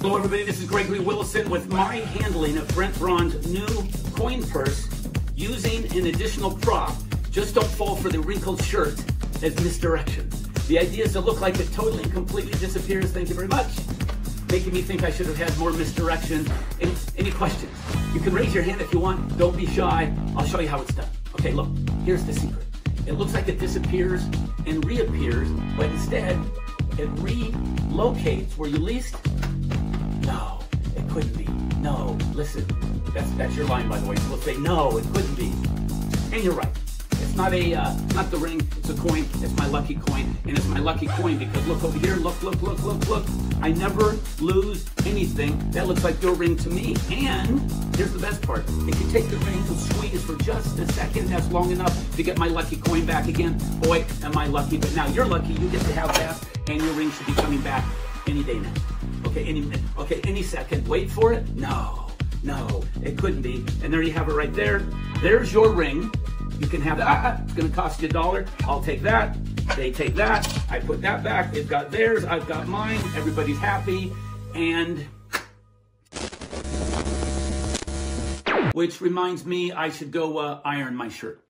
Hello, everybody. This is Gregory Wilson with my handling of Brent Braun's new coin purse using an additional prop. Just don't fall for the wrinkled shirt as misdirection. The idea is to look like it totally and completely disappears. Thank you very much. Making me think I should have had more misdirection. Any, any questions? You can raise your hand if you want. Don't be shy. I'll show you how it's done. Okay, look. Here's the secret. It looks like it disappears and reappears, but instead it relocates where you least. No, it couldn't be. No, listen. That's that's your line, by the way. We'll say no, it couldn't be. And you're right. It's not a uh, not the ring. It's a coin. It's my lucky coin, and it's my lucky coin because look over here. Look, look, look, look, look. I never lose anything. That looks like your ring to me. And here's the best part. If you take the ring and squeeze for just a second, that's long enough to get my lucky coin back again. Boy, am I lucky. But now you're lucky. You get to have that, and your ring should be coming back any day now. Okay, any minute. Okay, any second. Wait for it. No, no, it couldn't be. And there you have it right there. There's your ring. You can have that. It's going to cost you a dollar. I'll take that. They take that. I put that back. They've got theirs. I've got mine. Everybody's happy. And which reminds me, I should go uh, iron my shirt.